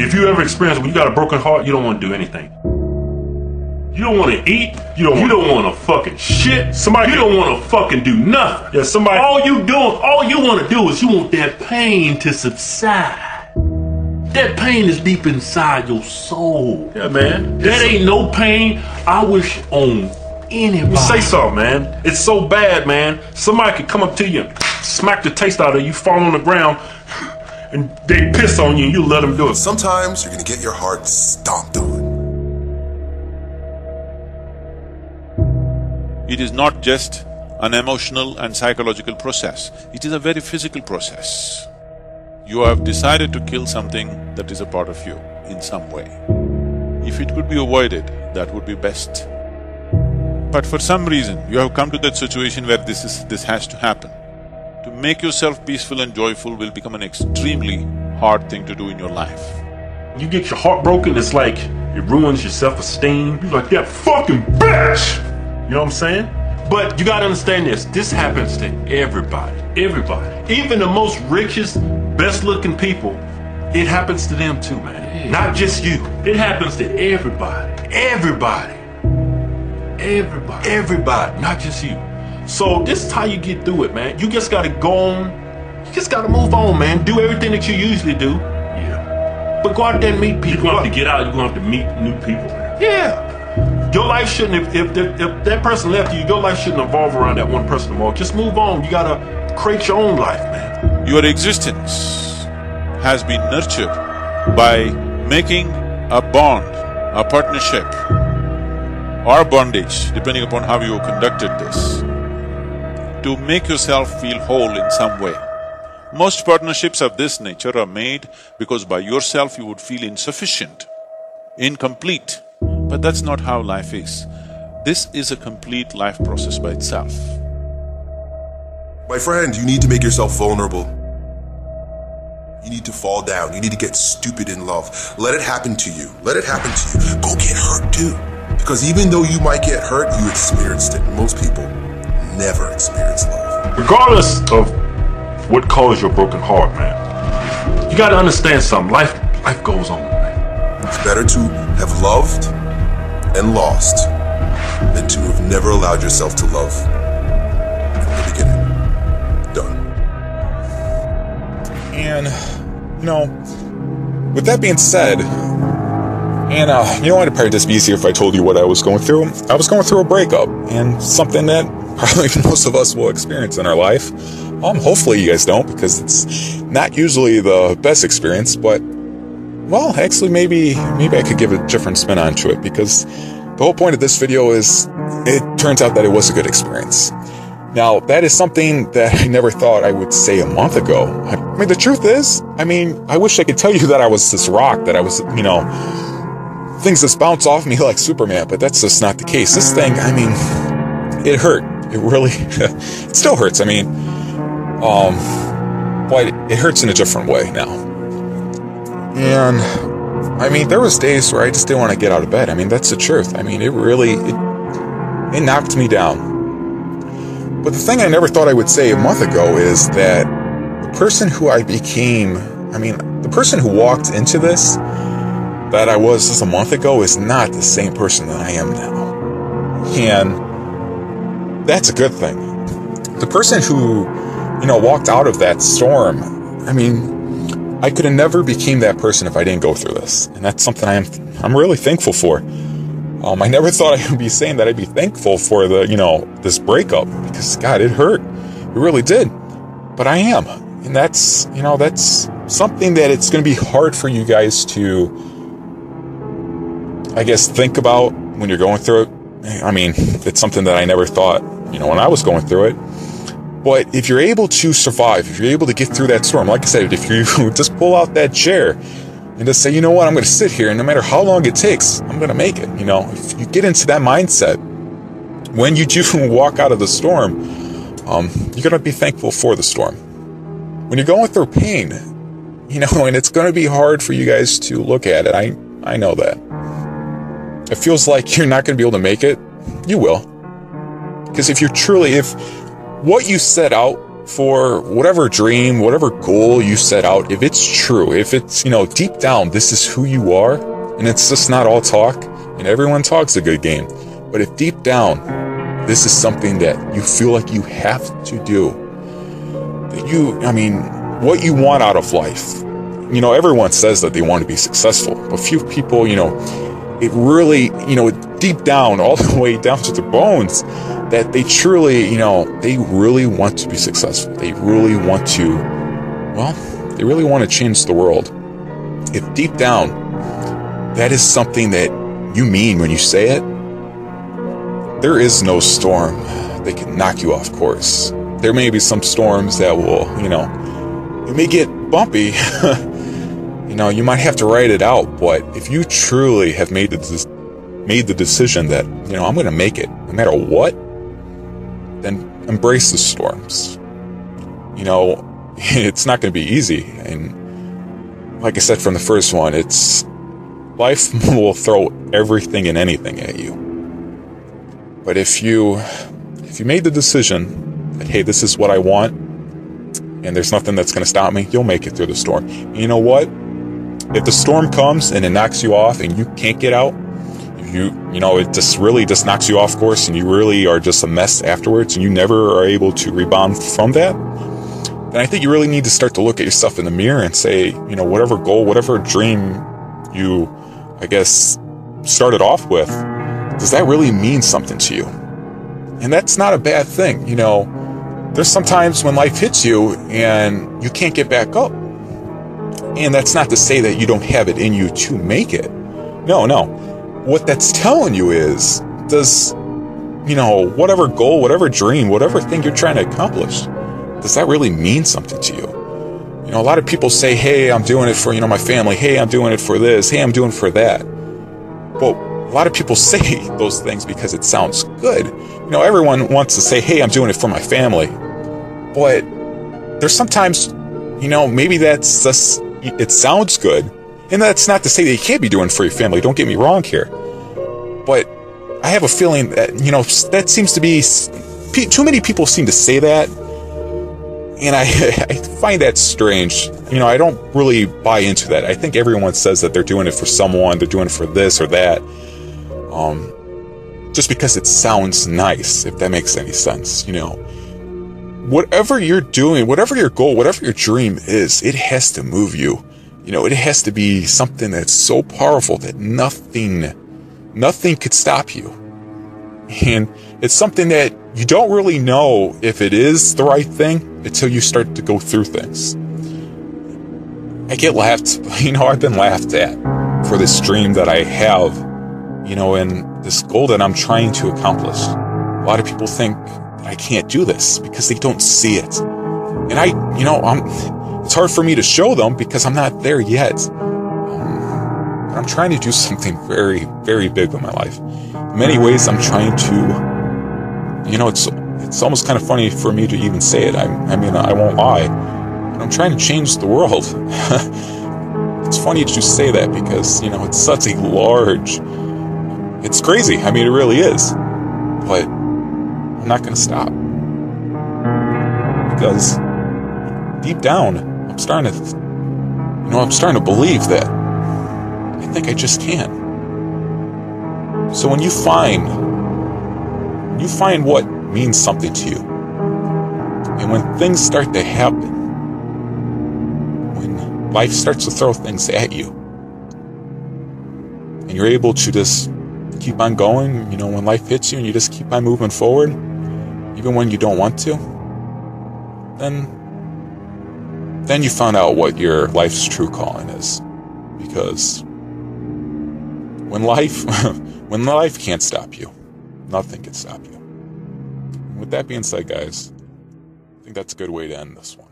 If you ever experience when you got a broken heart, you don't want to do anything. You don't want to eat. You don't. You don't want to fucking shit. Somebody. You don't want to fucking do nothing. Yeah. Somebody. All you doing. All you want to do is you want that pain to subside. That pain is deep inside your soul. Yeah, man. That ain't no pain I wish on anybody. Say so, man. It's so bad, man. Somebody could come up to you, smack the taste out of you, fall on the ground, and they piss on you, and you let them do it. Sometimes you're gonna get your heart stomped on. It is not just an emotional and psychological process, it is a very physical process. You have decided to kill something that is a part of you in some way. If it could be avoided, that would be best. But for some reason, you have come to that situation where this is… this has to happen. To make yourself peaceful and joyful will become an extremely hard thing to do in your life. You get your heart broken, it's like it ruins your self-esteem. You're like, that fucking bitch! You know what I'm saying? But you gotta understand this. This happens to everybody. Everybody. Even the most richest, best looking people, it happens to them too, man. Not just you. It happens to everybody. Everybody. Everybody. Everybody. Not just you. So this is how you get through it, man. You just gotta go on. You just gotta move on, man. Do everything that you usually do. Yeah. But go out there and meet people. You're gonna have to get out, you're gonna have to meet new people, man. Yeah. Your life shouldn't, if, if, if, that person left you, your life shouldn't evolve around that one person anymore. Just move on. You gotta create your own life, man. Your existence has been nurtured by making a bond, a partnership, or bondage, depending upon how you conducted this, to make yourself feel whole in some way. Most partnerships of this nature are made because by yourself you would feel insufficient, incomplete. But that's not how life is. This is a complete life process by itself. My friend, you need to make yourself vulnerable. You need to fall down. You need to get stupid in love. Let it happen to you. Let it happen to you. Go get hurt too. Because even though you might get hurt, you experienced it. Most people never experience love. Regardless of what caused your broken heart, man, you gotta understand something. Life, life goes on, man. It's better to have loved and lost than to have never allowed yourself to love from the beginning. Done. And, you know, with that being said, and uh, you know what? It'd probably just be easier if I told you what I was going through. I was going through a breakup, and something that probably most of us will experience in our life. Um, hopefully you guys don't, because it's not usually the best experience, but well, actually, maybe maybe I could give a different spin onto it because the whole point of this video is it turns out that it was a good experience. Now, that is something that I never thought I would say a month ago. I mean, the truth is, I mean, I wish I could tell you that I was this rock, that I was, you know, things just bounce off me like Superman, but that's just not the case. This thing, I mean, it hurt. It really, it still hurts. I mean, um, but it hurts in a different way now. And I mean, there was days where I just didn't want to get out of bed. I mean, that's the truth. I mean, it really it, it knocked me down. But the thing I never thought I would say a month ago is that the person who I became, I mean, the person who walked into this that I was just a month ago is not the same person that I am now. And that's a good thing. The person who, you know, walked out of that storm, I mean, I could have never became that person if I didn't go through this. And that's something I am, I'm really thankful for. Um, I never thought I would be saying that I'd be thankful for the, you know, this breakup because God, it hurt. It really did. But I am. And that's, you know, that's something that it's going to be hard for you guys to, I guess, think about when you're going through it. I mean, it's something that I never thought, you know, when I was going through it. But if you're able to survive, if you're able to get through that storm, like I said, if you just pull out that chair and just say, you know what, I'm going to sit here, and no matter how long it takes, I'm going to make it. You know, if you get into that mindset, when you do walk out of the storm, um, you're going to be thankful for the storm. When you're going through pain, you know, and it's going to be hard for you guys to look at it. I, I know that. It feels like you're not going to be able to make it. You will. Because if you're truly, if what you set out for whatever dream, whatever goal you set out, if it's true, if it's, you know, deep down, this is who you are, and it's just not all talk, and everyone talks a good game, but if deep down, this is something that you feel like you have to do, that you, I mean, what you want out of life, you know, everyone says that they want to be successful, but few people, you know, it really, you know, deep down, all the way down to the bones, that they truly, you know, they really want to be successful. They really want to, well, they really want to change the world. If deep down, that is something that you mean when you say it, there is no storm that can knock you off course. There may be some storms that will, you know, it may get bumpy. you know, you might have to write it out, but if you truly have made the made the decision that, you know, I'm going to make it no matter what, then embrace the storms. You know, it's not going to be easy. And like I said from the first one, it's life will throw everything and anything at you. But if you if you made the decision that hey, this is what I want and there's nothing that's going to stop me, you'll make it through the storm. And you know what? If the storm comes and it knocks you off and you can't get out, you you know it just really just knocks you off course and you really are just a mess afterwards and you never are able to rebound from that. Then i think you really need to start to look at yourself in the mirror and say you know whatever goal whatever dream you i guess started off with does that really mean something to you? And that's not a bad thing you know. There's sometimes when life hits you and you can't get back up. And that's not to say that you don't have it in you to make it. No no what that's telling you is does you know whatever goal whatever dream whatever thing you're trying to accomplish does that really mean something to you? You know a lot of people say hey i'm doing it for you know my family. Hey i'm doing it for this. Hey i'm doing for that. Well a lot of people say those things because it sounds good. You know everyone wants to say hey i'm doing it for my family. But there's sometimes you know maybe that's just it sounds good and that's not to say that you can't be doing for your family, don't get me wrong here. But I have a feeling that, you know, that seems to be, too many people seem to say that. And I, I find that strange. You know, I don't really buy into that. I think everyone says that they're doing it for someone, they're doing it for this or that. Um, just because it sounds nice, if that makes any sense, you know. Whatever you're doing, whatever your goal, whatever your dream is, it has to move you. You know, it has to be something that's so powerful that nothing, nothing could stop you. And it's something that you don't really know if it is the right thing until you start to go through things. I get laughed, you know, I've been laughed at for this dream that I have, you know, and this goal that I'm trying to accomplish. A lot of people think I can't do this because they don't see it. And I, you know, I'm, it's hard for me to show them because I'm not there yet. But I'm trying to do something very, very big with my life. In many ways, I'm trying to, you know, it's it's almost kind of funny for me to even say it. I, I mean, I won't lie, but I'm trying to change the world. it's funny to say that because you know it's such a large. It's crazy. I mean, it really is. But I'm not going to stop because deep down starting to, you know, I'm starting to believe that I think I just can. So when you find, you find what means something to you, and when things start to happen, when life starts to throw things at you, and you're able to just keep on going, you know, when life hits you and you just keep on moving forward, even when you don't want to, then then you find out what your life's true calling is. Because when life, when life can't stop you, nothing can stop you. with that being said, guys, I think that's a good way to end this one.